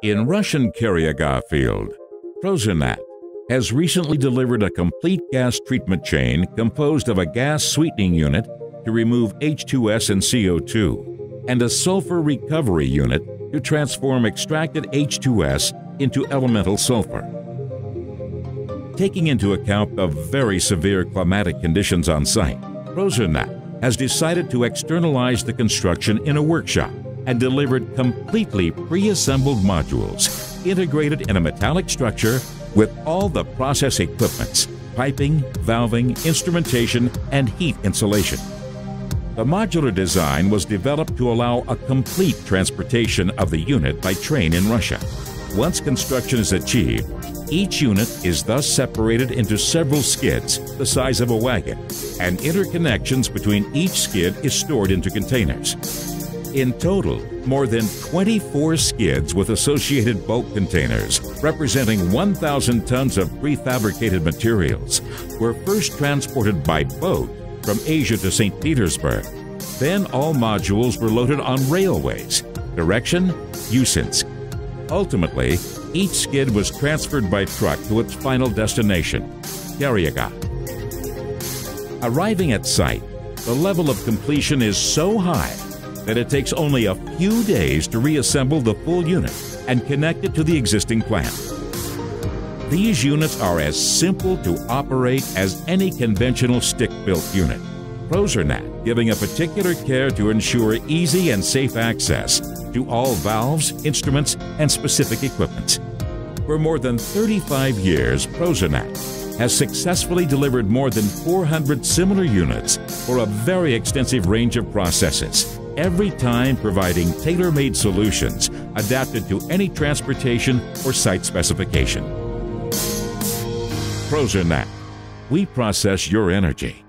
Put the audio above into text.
In Russian Karyaga field, Prosernat has recently delivered a complete gas treatment chain composed of a gas sweetening unit to remove H2S and CO2 and a sulfur recovery unit to transform extracted H2S into elemental sulfur. Taking into account the very severe climatic conditions on site, Prosernat has decided to externalize the construction in a workshop and delivered completely pre-assembled modules integrated in a metallic structure with all the process equipments, piping, valving, instrumentation, and heat insulation. The modular design was developed to allow a complete transportation of the unit by train in Russia. Once construction is achieved, each unit is thus separated into several skids the size of a wagon, and interconnections between each skid is stored into containers. In total, more than 24 skids with associated bulk containers, representing 1,000 tons of prefabricated materials, were first transported by boat from Asia to St. Petersburg. Then all modules were loaded on railways. Direction Usinsk. Ultimately, each skid was transferred by truck to its final destination, Karyaga. Arriving at site, the level of completion is so high that it takes only a few days to reassemble the full unit and connect it to the existing plant. These units are as simple to operate as any conventional stick-built unit. Prosernat giving a particular care to ensure easy and safe access to all valves, instruments, and specific equipment. For more than 35 years, Prosernat has successfully delivered more than 400 similar units for a very extensive range of processes every time providing tailor made solutions adapted to any transportation or site specification. Prosernat, we process your energy.